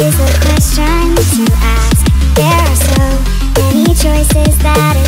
is a question to ask. There are so many choices that